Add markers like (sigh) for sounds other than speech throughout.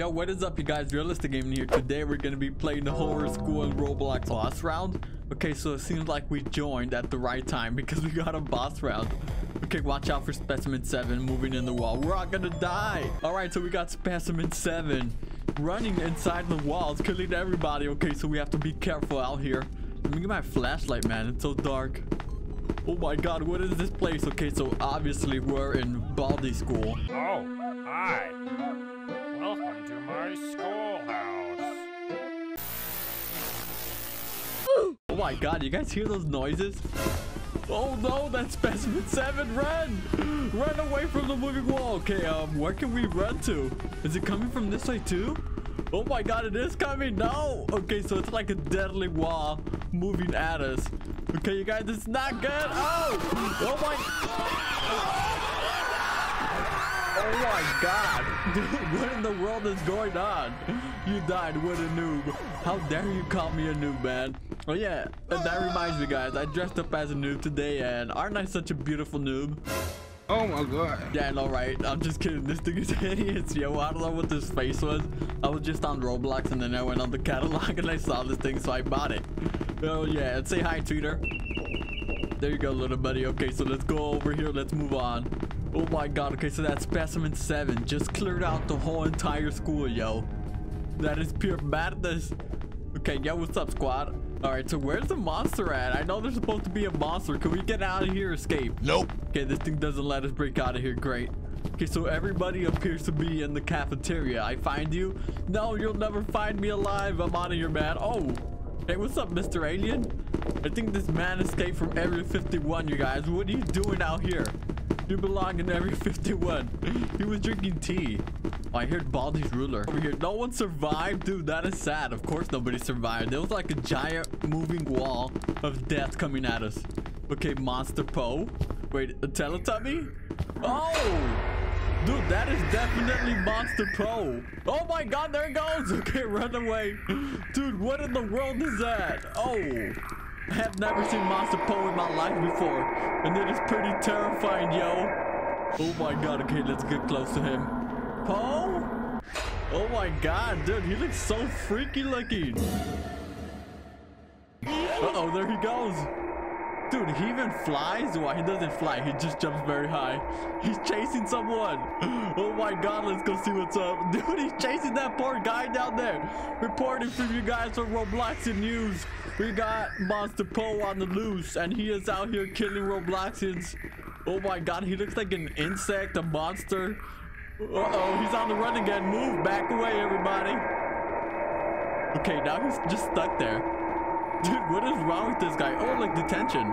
Yo, what is up, you guys? Realistic Gaming here. Today, we're to be playing the Horror School and Roblox boss round. Okay, so it seems like we joined at the right time because (laughs) we got a boss round. Okay, watch out for Specimen 7 moving in the wall. We're all gonna die. All right, so we got Specimen 7 running inside the walls, killing everybody. Okay, so we have to be careful out here. Let me get my flashlight, man. It's so dark. Oh my god, what is this place? Okay, so obviously we're in Baldi School. Oh, hi. My schoolhouse. Oh my god, you guys hear those noises? Oh no, that's Specimen 7, run! Run away from the moving wall. Okay, um, where can we run to? Is it coming from this way too? Oh my god, it is coming, no! Okay, so it's like a deadly wall moving at us. Okay, you guys, it's not good. Oh! Oh my... Oh my god. (laughs) Dude, what in the world is going on? You died, what a noob. How dare you call me a noob, man? Oh yeah, and that reminds me guys, I dressed up as a noob today and aren't I such a beautiful noob? Oh my god. Yeah, I know, right? I'm just kidding. (laughs) This thing is hideous, yo. I don't know what this face was. I was just on Roblox and then I went on the (laughs) catalog and I saw this thing, so I bought it. Oh yeah, and say hi, tweeter. There you go, little buddy. Okay, so let's go over here. Let's move on. Oh my god. Okay, so that specimen 7 just cleared out the whole entire school, yo. That is pure madness. Okay, yo, what's up, squad? All right, so where's the monster at? I know there's supposed to be a monster. Can we get out of here escape? Nope. Okay, this thing doesn't let us break out of here. Great. Okay, so everybody appears to be in the cafeteria. I find you? No, you'll never find me alive. I'm out of here, man. Oh, hey, what's up, Mr. Alien? I think this man escaped from Area 51, you guys. What are you doing out here? You belong in Area 51. he was drinking tea. Oh, I heard Baldi's ruler over here. No one survived? Dude, that is sad. Of course nobody survived. There was like a giant moving wall of death coming at us. Okay, Monster Po. Wait, uh, a Teletubby? Oh! Dude, that is definitely Monster Po. Oh my god, there it goes. (laughs) Okay, run away. Dude, what in the world is that? Oh. I have never seen Monster Po in my life before. And it is pretty terrifying, yo. Oh my god, okay, let's get close to him. Po? Oh my god, dude, he looks so freaky looking. Uh-oh, there he goes. Dude, he even flies? Why, he doesn't fly. He just jumps very high. He's chasing someone. (laughs) Oh my god, let's go see what's up. (laughs) Dude, he's chasing that poor guy down there. Reporting from you guys from Robloxian News. We got Monster Po on the loose, and he is out here killing Robloxians. Oh my god, he looks like an insect, a monster. Uh-oh, he's on the run again. Move, back away, everybody. Okay, now he's just stuck there. Dude, what is wrong with this guy? Oh, like detention.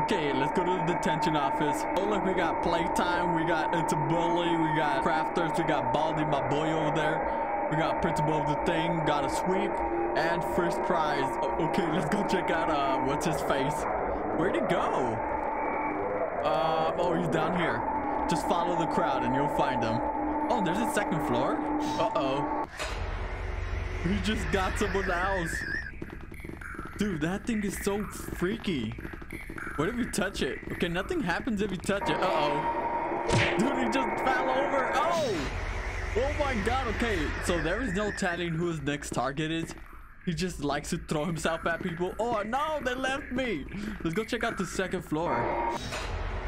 Okay, let's go to the detention office. Oh, look, we got playtime. We got It's a Bully. We got Crafters. We got Baldi, my boy over there. We got Principal of the Thing. Gotta Sweep. And first prize. Okay, let's go check out, uh, what's his face? Where'd he go? Uh, oh, he's down here. Just follow the crowd and you'll find him. Oh, there's a second floor. Uh-oh. We just got someone else. Dude, that thing is so freaky. What if you touch it? Okay, nothing happens if you touch it. Uh-oh. Dude, he just fell over. Oh! Oh my god, okay. So there is no telling who his next target is. He just likes to throw himself at people. Oh no, they left me. Let's go check out the second floor.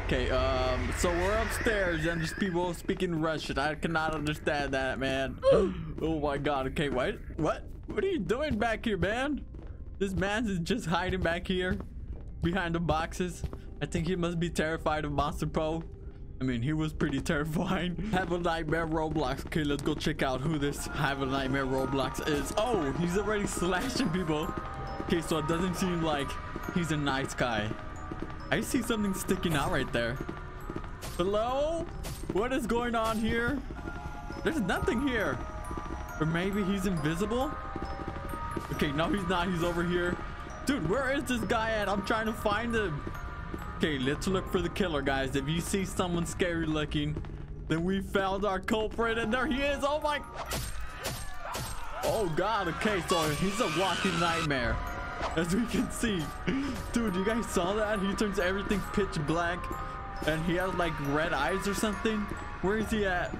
Okay, um, so we're upstairs and there's people speaking Russian. I cannot understand that, man. (gasps) oh my god, okay, what? What? What are you doing back here, man? This man is just hiding back here behind the boxes. I think he must be terrified of Monster Pro. I mean, he was pretty (laughs) terrifying. Have a Nightmare Roblox. Okay, let's go check out who this Have a Nightmare Roblox is. Oh, he's already (laughs) slashing people. Okay, so it doesn't seem like he's a nice guy. I see something sticking out right there. Hello? What is going on here? There's nothing here. Or maybe he's invisible? Okay, no, he's not. He's over here. Dude, where is this guy at? I'm trying to find him. Okay, let's look for the killer, guys. If you see someone scary looking, then we found our culprit, and there he is. Oh my. Oh God. Okay, so he's a walking nightmare, as we can see. Dude, you guys saw that? He turns everything pitch black, and he has like red eyes or something. Where is he at?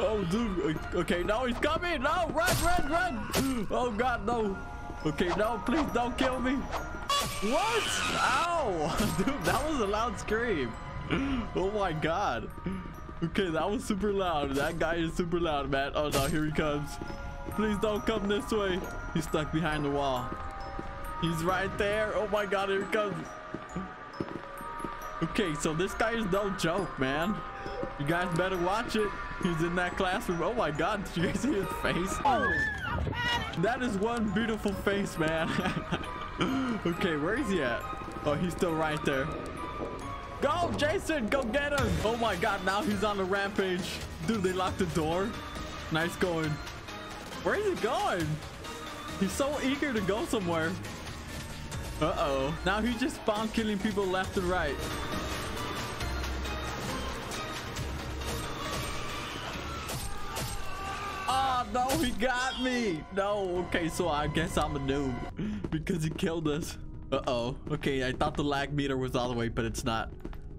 Oh, dude. Okay, now he's coming. No, run, run, run. Oh, God, no. Okay, no, please don't kill me. What? Ow. (laughs) Dude, that was a loud scream. Oh, my God. Okay, that was super loud. That guy is super loud, man. Oh, no, here he comes. Please don't come this way. He's stuck behind the wall. He's right there. Oh, my God, here he comes. Okay, so this guy is no joke, man. You guys better watch it. He's in that classroom. Oh my god, did you guys see his face? Oh, that is one beautiful face, man. (laughs) okay, where is he at? Oh, he's still right there. Go, Jason, go get him. Oh my god, now he's on the rampage. Dude, they locked the door. Nice going. Where is he going? He's so eager to go somewhere. Uh-oh. Now he just spawned killing people left and right. No, he got me. No, okay, so I guess I'm a noob because he killed us. Uh-oh. Okay, I thought the lag meter was all the way, but it's not.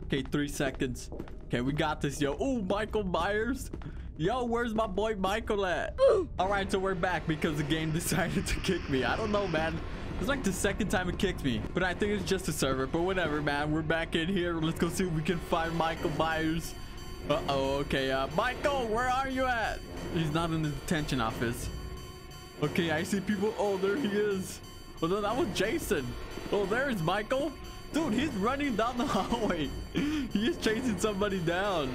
Okay, three seconds. Okay, we got this, yo. Oh, Michael Myers. Yo, where's my boy Michael at? (gasps) all right, so we're back because the game (laughs) decided to kick me. I don't know, man. It's like the second time it kicked me. But I think it's just a server. But whatever, man. We're back in here. Let's go see if we can find Michael Myers. Uh-oh, okay. Uh, Michael, where are you at? He's not in the detention office. Okay, I see people. Oh, there he is. Oh, no, that was Jason. Oh, there's Michael. Dude, he's running down the (laughs) hallway. he is chasing somebody down.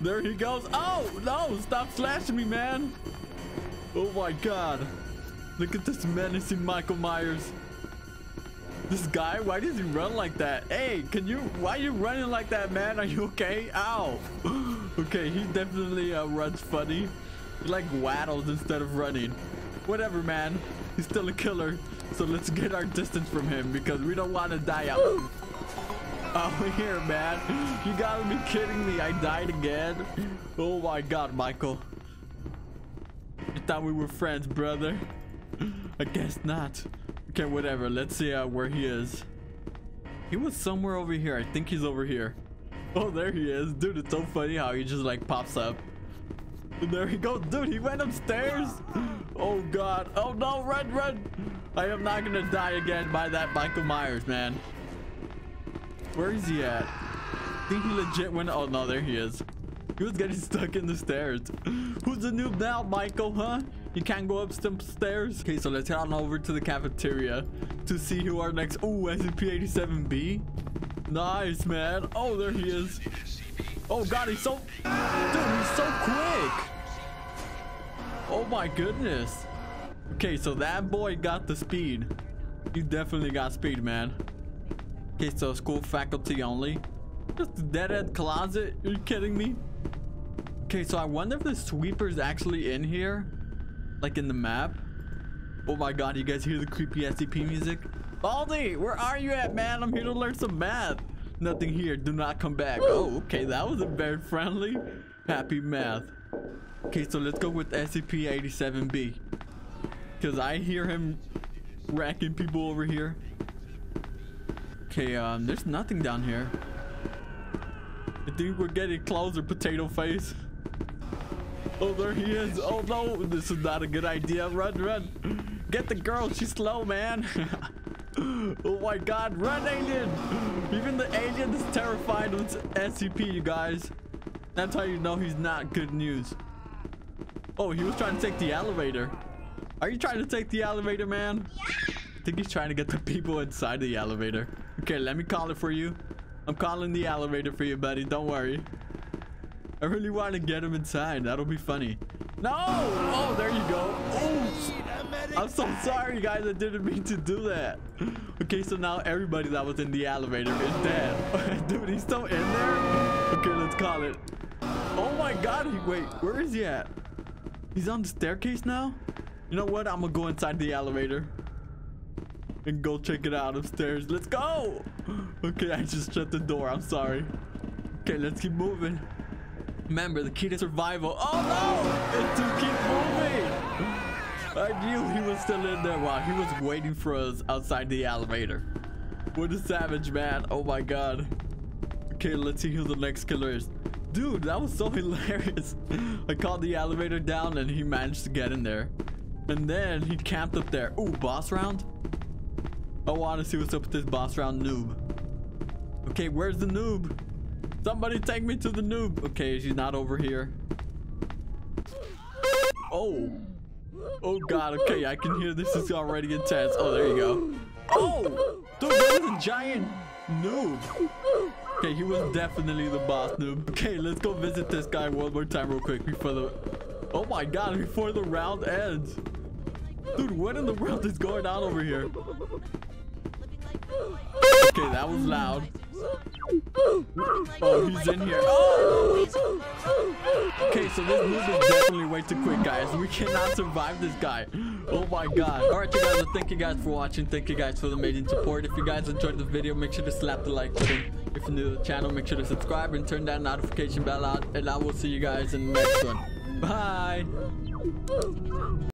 There he goes. Oh, no, stop slashing me, man. Oh, my God. Look at this menacing Michael Myers. This guy, why does he run like that? Hey, can you, why are you running like that, man? Are you okay? Ow. (gasps) okay, he definitely uh, runs funny. He like waddles instead of running. Whatever, man. He's still a killer. So let's get our distance from him because we don't want to die out. (laughs) Oh, here, man. You gotta be kidding me. I died again. Oh my god, Michael. You thought we were friends, brother. (laughs) I guess not. Okay, whatever. Let's see uh, where he is. He was somewhere over here. I think he's over here. (laughs) Oh, there he is. Dude, it's so funny how he just like pops up. And there he goes. Dude, he went upstairs. (gasps) Oh, God. Oh, no. Run, run. I am not going to die again by that Michael Myers, man. Where is he at? I think he legit went. Oh, no. There he is. He was getting (laughs) stuck in the stairs. (laughs) Who's the noob now, Michael, huh? You can't go up some stairs. Okay, so let's head on over to the cafeteria to see who our next. Oh, SCP-87B. Nice, man. Oh, there he is. Oh, God, he's so... Dude, he's so quick. Oh, my goodness. Okay, so that boy got the speed. He definitely got speed, man. Okay, so school faculty only. Just dead-end closet? Are you kidding me? Okay, so I wonder if the sweeper's actually in here like in the map. Oh my god, you guys hear the creepy SCP music? Baldi, where are you at, man? I'm here to learn some math. Nothing here. Do not come back. Oh, okay. That was a very friendly, happy math. Okay, so let's go with SCP-87B. Because I hear him racking people over here. Okay, um, there's nothing down here. I think we're getting closer, potato face. Oh, there he is. Oh, no. This is not a good idea. Run, run. Get the girl. She's slow, man. (laughs) oh, my God. Run, alien. Even the alien is terrified with SCP, you guys. That's how you know he's not good news. Oh, he was trying to take the elevator. Are you trying to take the elevator, man? I think he's trying to get the people inside the elevator. Okay, let me call it for you. I'm calling the elevator for you, buddy. Don't worry. I really want to get him inside. That'll be funny. No! Oh, there you go. Oh! I'm so sorry, guys. I didn't mean to do that. Okay, so now everybody that was in the elevator is dead. (laughs) Dude, he's still in there? Okay, let's call it. Oh my god. He, wait, where is he at? He's on the staircase now? You know what? I'm gonna go inside the elevator. And go check it out upstairs. Let's go! (gasps) Okay, I just shut the door. I'm sorry. Okay, let's keep moving. Remember, the key to survival. Oh no! It's to keep moving! I knew he was still in there while he was waiting for us outside the elevator. What a savage, man. Oh my god. Okay, let's see who the next killer is. Dude, that was so (laughs) hilarious. I called the elevator down and he managed to get in there. And then he camped up there. Ooh, boss round? I want to see what's up with this boss round noob. Okay, where's the noob? Somebody take me to the noob. Okay, she's not over here. Oh. Oh god, okay, I can hear this is already intense. Oh, there you go. Oh! Dude, that was a giant noob. Okay, he was definitely the boss noob. Okay, let's go visit this guy one more time real quick before the... Oh my god, before the round ends. Dude, what in the world is going on over here? Okay, that was loud. Oh, he's in here. Oh! Okay, so this move is definitely way too quick, guys. We cannot survive this guy. Oh my god. Alright, you guys, thank you guys for watching. Thank you guys for the amazing support. If you guys enjoyed the video, make sure to slap the like button. If you're new to the channel, make sure to subscribe and turn that notification bell on. And I will see you guys in the next one. Bye!